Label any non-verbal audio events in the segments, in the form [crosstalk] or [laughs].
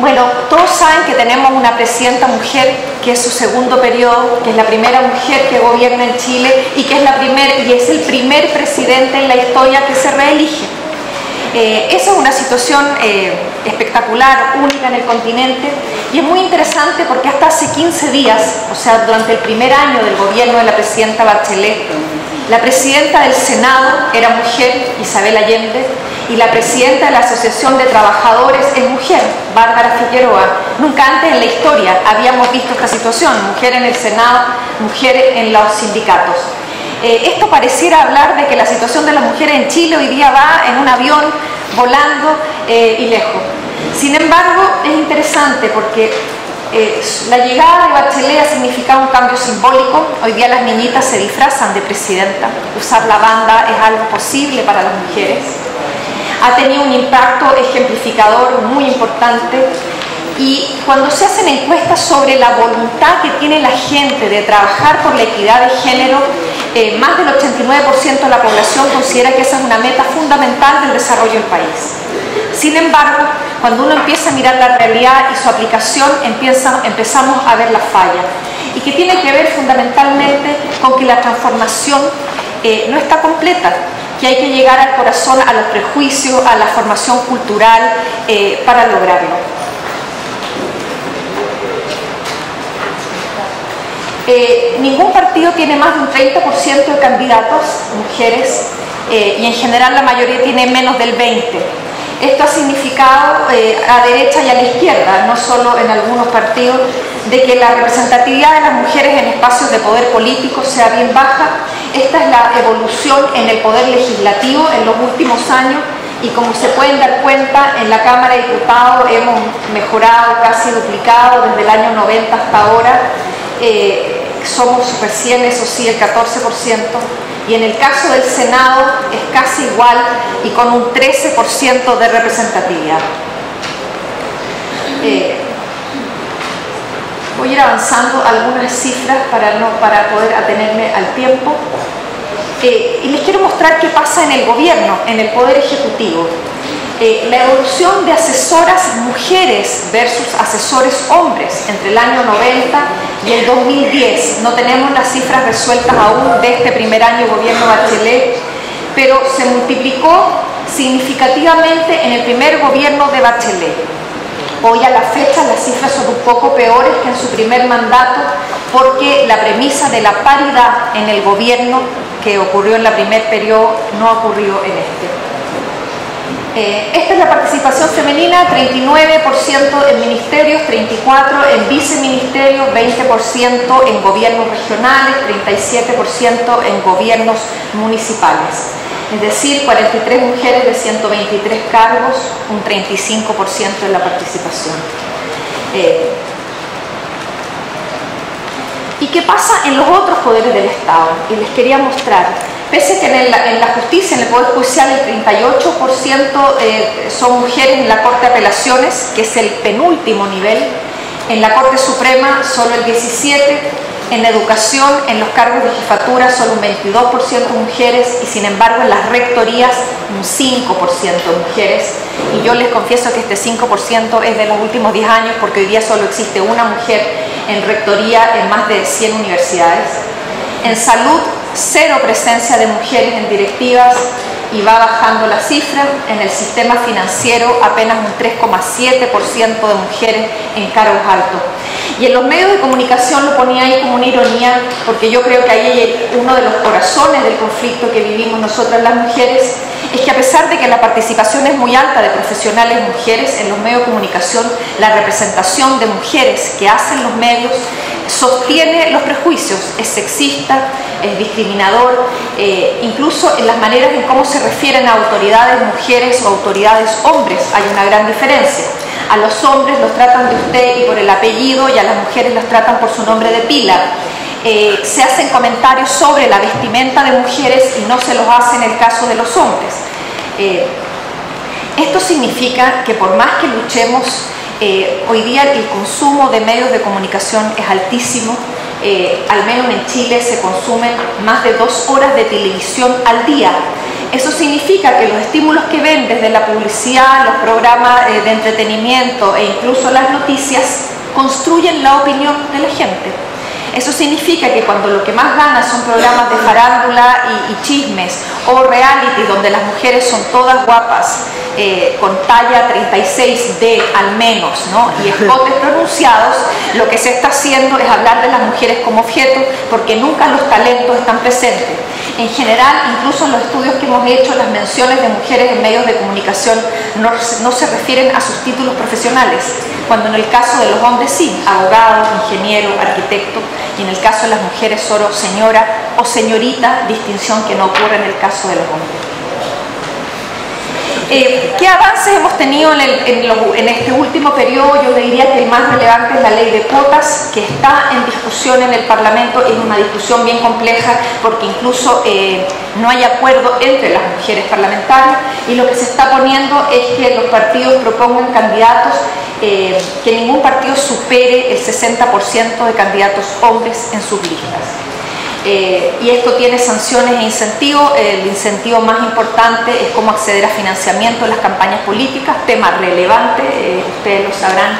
Bueno, todos saben que tenemos una presidenta mujer que es su segundo periodo, que es la primera mujer que gobierna en Chile y que es la primer, y es el primer presidente en la historia que se reelige. Eh, esa es una situación eh, espectacular, única en el continente y es muy interesante porque hasta hace 15 días, o sea, durante el primer año del gobierno de la presidenta Bachelet, la presidenta del Senado era mujer, Isabel Allende, y la presidenta de la Asociación de Trabajadores es mujer, Bárbara Figueroa. Nunca antes en la historia habíamos visto esta situación, mujer en el Senado, mujer en los sindicatos. Eh, esto pareciera hablar de que la situación de las mujeres en Chile hoy día va en un avión volando eh, y lejos. Sin embargo, es interesante porque eh, la llegada de Bachelet ha significado un cambio simbólico. Hoy día las niñitas se disfrazan de presidenta. Usar la banda es algo posible para las mujeres ha tenido un impacto ejemplificador muy importante y cuando se hacen encuestas sobre la voluntad que tiene la gente de trabajar por la equidad de género, eh, más del 89% de la población considera que esa es una meta fundamental del desarrollo del país. Sin embargo, cuando uno empieza a mirar la realidad y su aplicación, empieza, empezamos a ver la falla. Y que tiene que ver fundamentalmente con que la transformación eh, no está completa que hay que llegar al corazón, a los prejuicios, a la formación cultural eh, para lograrlo. Eh, ningún partido tiene más de un 30% de candidatos mujeres eh, y en general la mayoría tiene menos del 20%. Esto ha significado a derecha y a la izquierda, no solo en algunos partidos, de que la representatividad de las mujeres en espacios de poder político sea bien baja. Esta es la evolución en el poder legislativo en los últimos años y como se pueden dar cuenta, en la Cámara de Diputados hemos mejorado, casi duplicado desde el año 90 hasta ahora. Eh, somos recién, eso sí, el 14%, y en el caso del Senado es casi igual y con un 13% de representatividad. Eh, Voy a ir avanzando algunas cifras para, no, para poder atenerme al tiempo. Eh, y les quiero mostrar qué pasa en el gobierno, en el poder ejecutivo. Eh, la evolución de asesoras mujeres versus asesores hombres entre el año 90 y el 2010. No tenemos las cifras resueltas aún de este primer año gobierno Bachelet, pero se multiplicó significativamente en el primer gobierno de Bachelet. Hoy a la fecha las cifras son un poco peores que en su primer mandato porque la premisa de la paridad en el gobierno que ocurrió en la primer periodo no ocurrió en este. Eh, esta es la participación femenina, 39% en ministerios, 34% en viceministerios, 20% en gobiernos regionales, 37% en gobiernos municipales es decir, 43 mujeres de 123 cargos, un 35% de la participación. Eh, ¿Y qué pasa en los otros poderes del Estado? Y les quería mostrar, pese que en, la justicia, en el Poder Judicial, el 38% eh, son mujeres en la Corte de Apelaciones, que es el penúltimo nivel, en la Corte Suprema solo el 17%, en educación, en los cargos de jefatura, solo un 22% mujeres y sin embargo en las rectorías un 5% mujeres. Y yo les confieso que este 5% es de los últimos 10 años porque hoy día solo existe una mujer en rectoría en más de 100 universidades. En salud, cero presencia de mujeres en directivas y va bajando la cifra. En el sistema financiero apenas un 3,7% de mujeres en cargos altos. Y en los medios de comunicación lo ponía ahí como una ironía, porque yo creo que ahí uno de los corazones del conflicto que vivimos nosotras las mujeres, es que a pesar de que la participación es muy alta de profesionales mujeres en los medios de comunicación, la representación de mujeres que hacen los medios sostiene los prejuicios, es sexista, es discriminador, eh, incluso en las maneras en cómo se refieren a autoridades mujeres o autoridades hombres hay una gran diferencia. A los hombres los tratan de usted y por el apellido y a las mujeres los tratan por su nombre de pila. Eh, se hacen comentarios sobre la vestimenta de mujeres y no se los hace en el caso de los hombres. Eh, esto significa que por más que luchemos, eh, hoy día el consumo de medios de comunicación es altísimo, al menos en Chile se consumen más de dos horas de televisión al día Eso significa que los estímulos que ven desde la publicidad, los programas eh, de entretenimiento e incluso las noticias construyen la opinión de la gente. Eso significa que cuando lo que más gana son programas de farándula y, chismes o reality donde las mujeres son todas guapas, eh, con talla 36D al menos, ¿no? y escotes pronunciados, lo que se está haciendo es hablar de las mujeres como objeto porque nunca los talentos están presentes. En general, incluso en los estudios que hemos hecho, las menciones de mujeres en medios de comunicación no, no se refieren a sus títulos profesionales, cuando en el caso de los hombres sí, abogado, ingeniero, arquitecto, y en el caso de las mujeres solo señora o señorita, distinción que no ocurre en el caso de los hombres. Eh, ¿Qué avances hemos tenido en, este último periodo? Yo diría que el más relevante es la ley de cuotas, que está en discusión en el Parlamento. Es una discusión bien compleja porque incluso eh, no hay acuerdo entre las mujeres parlamentarias y lo que se está poniendo es que los partidos propongan candidatos eh, que ningún partido supere el 60% de candidatos hombres en sus listas. Eh, y esto tiene sanciones e incentivos. El incentivo más importante es cómo acceder a financiamiento en las campañas políticas, tema relevante, eh, ustedes lo sabrán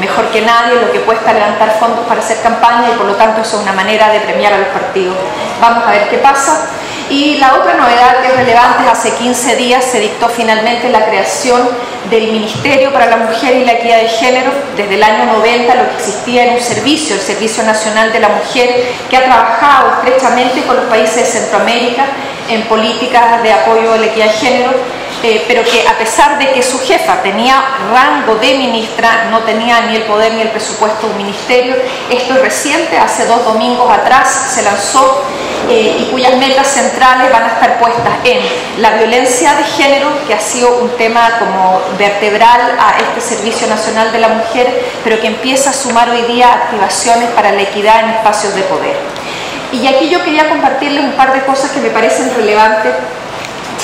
mejor que nadie lo que cuesta levantar fondos para hacer campaña y por lo tanto eso es una manera de premiar a los partidos. Vamos a ver qué pasa. Y la otra novedad que es relevante, hace 15 días se dictó finalmente la creación del Ministerio para la Mujer y la Equidad de Género. Desde el año 90 lo que existía era un servicio, el Servicio Nacional de la Mujer, que ha trabajado estrechamente con los países de Centroamérica en políticas de apoyo a la equidad de género, eh, pero que a pesar de que su jefa tenía rango de ministra, no tenía ni el poder ni el presupuesto de un ministerio, esto es reciente, hace dos domingos atrás se lanzó eh, y cuyas metas centrales van a estar puestas en la violencia de género, que ha sido un tema como vertebral a este Servicio Nacional de la Mujer, pero que empieza a sumar hoy día activaciones para la equidad en espacios de poder. Y aquí yo quería compartirles un par de cosas que me parecen relevantes.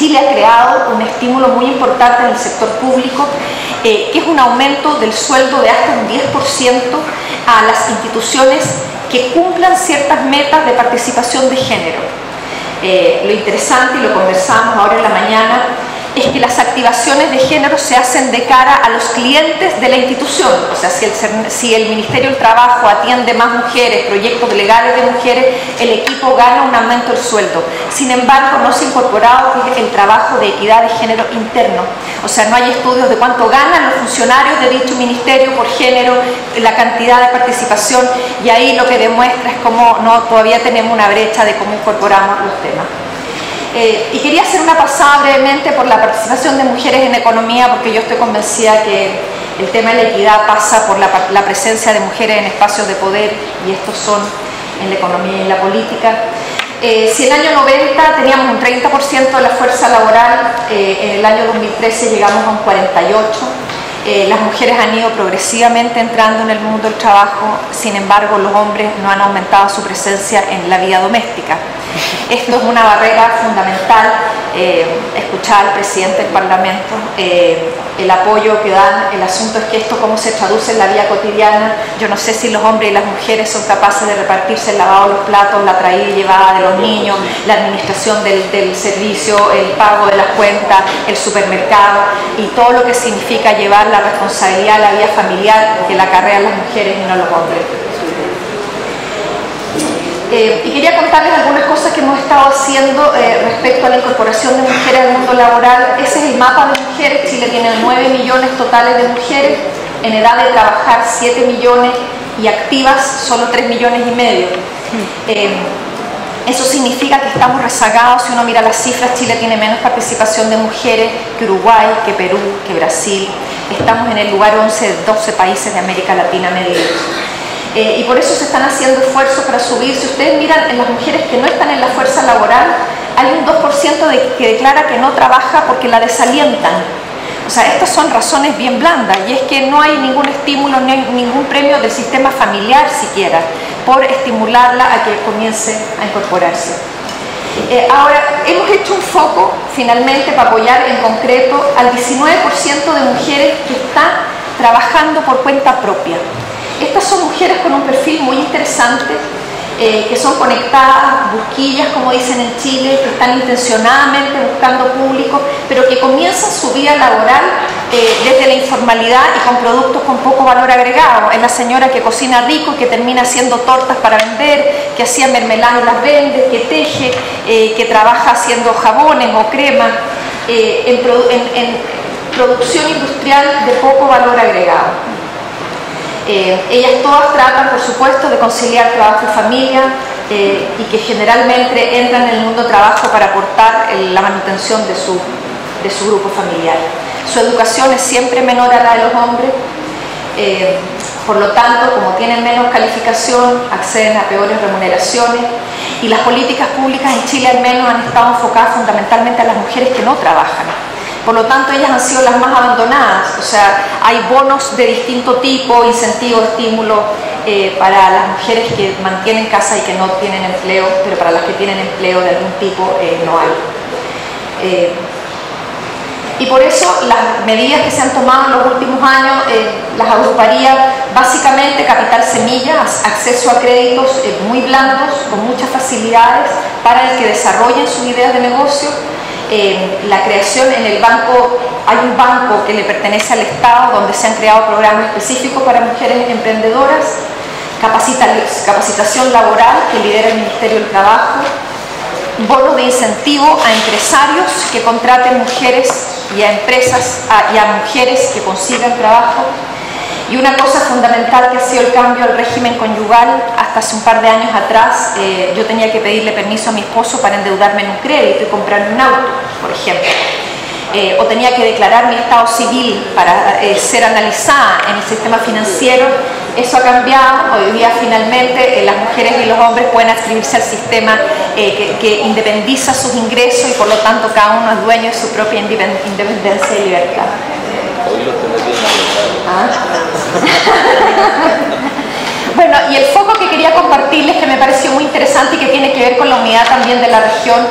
Chile ha creado un estímulo muy importante en el sector público, eh, que es un aumento del sueldo de hasta un 10% a las instituciones que cumplan ciertas metas de participación de género. Eh, lo interesante, y lo conversamos ahora en la mañana, activaciones de género se hacen de cara a los clientes de la institución. O sea, si el, si el Ministerio del Trabajo atiende más mujeres, proyectos legales de mujeres, el equipo gana un aumento del sueldo. Sin embargo, no se ha incorporado el trabajo de equidad de género interno. O sea, no hay estudios de cuánto ganan los funcionarios de dicho ministerio por género, la cantidad de participación, y ahí lo que demuestra es cómo no, todavía tenemos una brecha de cómo incorporamos los temas. Eh, y quería hacer una pasada brevemente por la participación de mujeres en economía, porque yo estoy convencida que el tema de la equidad pasa por la, presencia de mujeres en espacios de poder, y estos son en la economía y en la política. Eh, si en el año 90 teníamos un 30% de la fuerza laboral, eh, en el año 2013 llegamos a un 48%. Las mujeres han ido progresivamente entrando en el mundo del trabajo, sin embargo los hombres no han aumentado su presencia en la vida doméstica. Esto es una barrera fundamental. Eh, escuchar al presidente del Parlamento, eh, el apoyo que dan, el asunto es que esto cómo se traduce en la vida cotidiana. Yo no sé si los hombres y las mujeres son capaces de repartirse el lavado de los platos, la traída y llevada de los niños, la administración del, del servicio, el pago de las cuentas, el supermercado y todo lo que significa llevar la responsabilidad a la vida familiar que la carrean las mujeres y no los hombres. Eh, y quería contarles algunas cosas que hemos estado haciendo eh, respecto a la incorporación de mujeres al mundo laboral. Ese es el mapa de mujeres. Chile tiene 9 millones totales de mujeres, en edad de trabajar 7 millones y activas solo 3 millones y medio. Eh, eso significa que estamos rezagados, si uno mira las cifras, Chile tiene menos participación de mujeres que Uruguay, que Perú, que Brasil. Estamos en el lugar 11 de 12 países de América Latina medio. Eh, y por eso se están haciendo esfuerzos para subir. Si ustedes miran en las mujeres que no están en la fuerza laboral, hay un 2% de, que declara que no trabaja porque la desalientan. O sea, estas son razones bien blandas y es que no hay ningún estímulo, ni ningún premio del sistema familiar siquiera por estimularla a que comience a incorporarse. Eh, ahora, hemos hecho un foco finalmente para apoyar en concreto al 19% de mujeres que están trabajando por cuenta propia. Estas son mujeres con un perfil muy interesante eh, que son conectadas, busquillas como dicen en Chile, que están intencionadamente buscando público, pero que comienzan su vida laboral eh, desde la informalidad y con productos con poco valor agregado. Es la señora que cocina rico que termina haciendo tortas para vender, que hacía mermeladas y las vende, que teje, eh, que trabaja haciendo jabones o crema, en, en producción industrial de poco valor agregado. Eh, ellas todas tratan, por supuesto, de conciliar trabajo y familia eh, y que generalmente entran en el mundo trabajo para aportar la manutención de su, de su grupo familiar. Su educación es siempre menor a la de los hombres, eh, por lo tanto, como tienen menos calificación, acceden a peores remuneraciones y las políticas públicas en Chile al menos han estado enfocadas fundamentalmente a las mujeres que no trabajan por lo tanto, ellas han sido las más abandonadas. O sea, hay bonos de distinto tipo, incentivos, estímulos eh, para las mujeres que mantienen casa y que no tienen empleo, pero para las que tienen empleo de algún tipo eh, no hay. Eh, y por eso las medidas que se han tomado en los últimos años las agruparía básicamente capital semillas, acceso a créditos muy blandos, con muchas facilidades para el que desarrollen sus ideas de negocio, la creación en el banco, hay un banco que le pertenece al Estado donde se han creado programas específicos para mujeres emprendedoras, capacitación laboral que lidera el Ministerio del Trabajo, bonos de incentivo a empresarios que contraten mujeres y a empresas y a mujeres que consigan trabajo, y una cosa fundamental que ha sido el cambio al régimen conyugal, hasta hace un par de años atrás eh, yo tenía que pedirle permiso a mi esposo para endeudarme en un crédito y comprarme un auto, por ejemplo. Eh, o tenía que declarar mi estado civil para eh, ser analizada en el sistema financiero. Eso ha cambiado, hoy día finalmente las mujeres y los hombres pueden adscribirse al sistema que, independiza sus ingresos y por lo tanto cada uno es dueño de su propia independencia y libertad. ¿Ah? [laughs] bueno, y el foco que quería compartirles, que me pareció muy interesante y que tiene que ver con la unidad también de la región,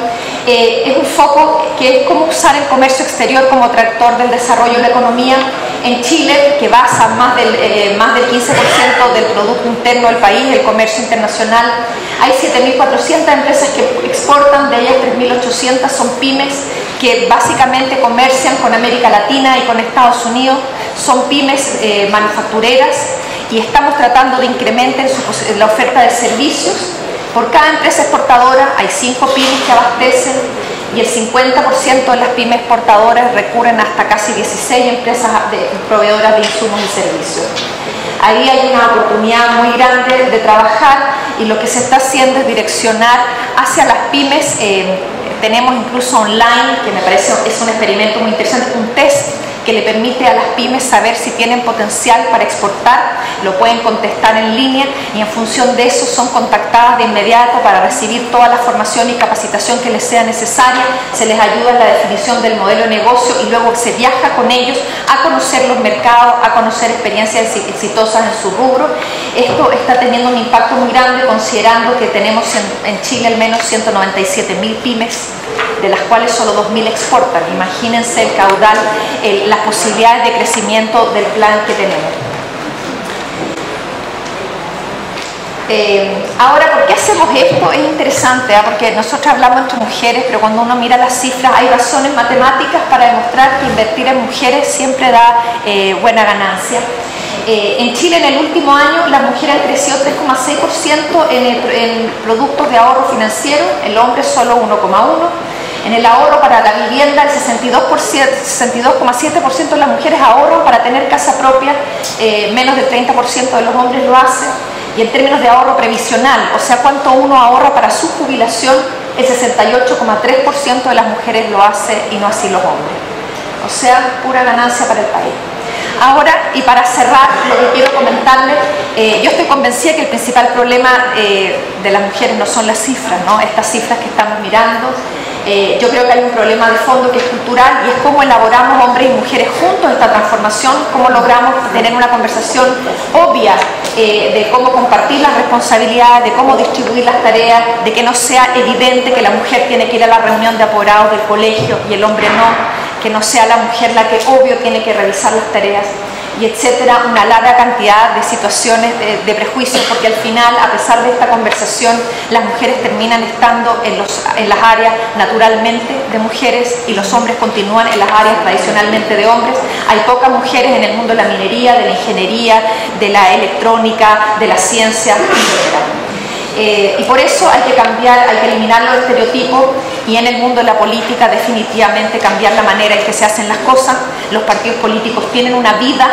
eh, es un foco que es cómo usar el comercio exterior como tractor del desarrollo de la economía en Chile, que basa más del, eh, más del 15% del Producto Interno del país, el comercio internacional. Hay 7.400 empresas que exportan, de ellas 3.800 son pymes que básicamente comercian con América Latina y con Estados Unidos, son pymes eh, manufactureras y estamos tratando de incrementar la oferta de servicios. Por cada empresa exportadora hay 5 pymes que abastecen y el 50% de las pymes exportadoras recurren hasta casi 16 empresas proveedoras de insumos y servicios. Ahí hay una oportunidad muy grande de trabajar y lo que se está haciendo es direccionar hacia las pymes eh, tenemos incluso online, que me parece es un experimento muy interesante, un test que le permite a las pymes saber si tienen potencial para exportar, lo pueden contestar en línea y en función de eso son contactadas de inmediato para recibir toda la formación y capacitación que les sea necesaria, se les ayuda en la definición del modelo de negocio y luego se viaja con ellos a conocer los mercados, a conocer experiencias exitosas en su rubro. Esto está teniendo un impacto muy grande considerando que tenemos en, en Chile al menos 197 mil pymes de las cuales solo 2.000 exportan. Imagínense el caudal, las posibilidades de crecimiento del plan que tenemos. Eh, ahora, ¿por qué hacemos esto? Es interesante, ¿ah? porque nosotros hablamos entre mujeres, pero cuando uno mira las cifras hay razones matemáticas para demostrar que invertir en mujeres siempre da eh, buena ganancia. Eh, en Chile en el último año las mujeres han crecido 3,6% en, en productos de ahorro financiero, el hombre solo 1,1%. En el ahorro para la vivienda, el 62,7% de las mujeres ahorran para tener casa propia, eh, menos del 30% de los hombres lo hacen. Y en términos de ahorro previsional, o sea, cuánto uno ahorra para su jubilación, el 68,3% de las mujeres lo hace y no así los hombres. O sea, pura ganancia para el país. Ahora, y para cerrar, lo que quiero comentarles, eh, yo estoy convencida que el principal problema eh, de las mujeres no son las cifras, ¿no? estas cifras que estamos mirando. Eh, yo creo que hay un problema de fondo que es cultural y es cómo elaboramos hombres y mujeres juntos esta transformación, cómo logramos tener una conversación obvia de cómo compartir las responsabilidades, de cómo distribuir las tareas, de que no sea evidente que la mujer tiene que ir a la reunión de apoderados del colegio y el hombre no que no sea la mujer la que obvio tiene que revisar las tareas. Y etcétera, una larga cantidad de situaciones de, prejuicios, porque al final, a pesar de esta conversación, las mujeres terminan estando en, los, en las áreas naturalmente de mujeres y los hombres continúan en las áreas tradicionalmente de hombres. Hay pocas mujeres en el mundo de la minería, de la ingeniería, de la electrónica, de la ciencia, etc. Eh, y por eso hay que cambiar, hay que eliminar los estereotipos y en el mundo de la política definitivamente cambiar la manera en que se hacen las cosas. Los partidos políticos tienen una vida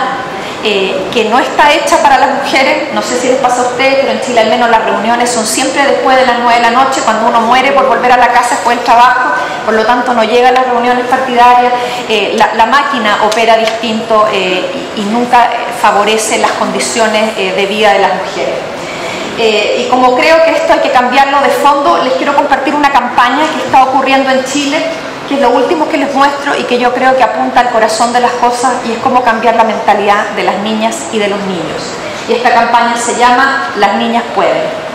eh, que no está hecha para las mujeres, no sé si les pasa a ustedes, pero en Chile al menos las reuniones son siempre después de las 9 de la noche, cuando uno muere por volver a la casa después del trabajo, por lo tanto no llega a las reuniones partidarias, eh, la, máquina opera distinto y, nunca favorece las condiciones de vida de las mujeres. Eh, y como creo que esto hay que cambiarlo de fondo, les quiero compartir una campaña que está ocurriendo en Chile, que es lo último que les muestro y que yo creo que apunta al corazón de las cosas y es cómo cambiar la mentalidad de las niñas y de los niños. Y esta campaña se llama Las niñas pueden.